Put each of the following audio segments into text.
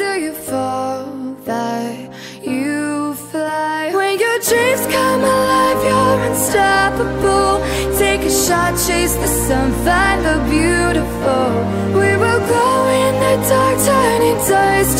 Until you fall that you fly. When your dreams come alive, you're unstoppable. Take a shot, chase the sun, find the beautiful. We will glow in the dark, turning dust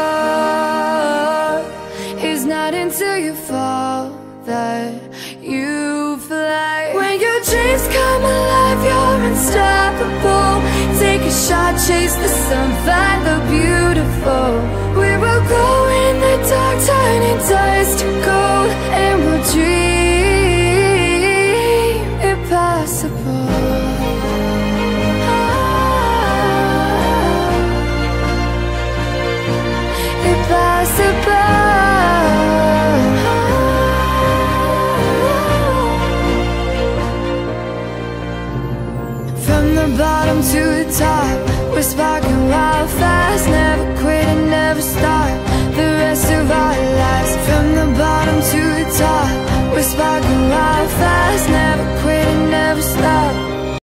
Chase the sun, find the. the bottom to the top. We're sparking wild fast, never quit.